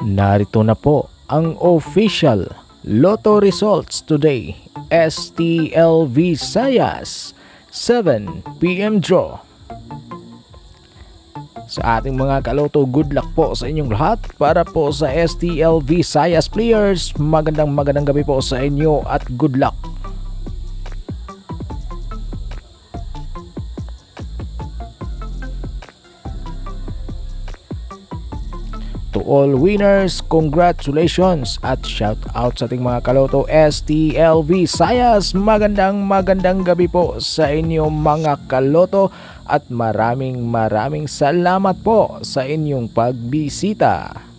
Narito na po ang official Lotto results today. STL Visayas 7pm draw. Sa ating mga kaloto, good luck po sa inyong lahat. Para po sa STL Visayas players, magandang magandang gabi po sa inyo at good luck. To all winners, congratulations at shout out sa ating mga kaloto STL Visayas. Magandang magandang gabi po sa inyo mga kaloto at maraming maraming salamat po sa inyong pagbisita.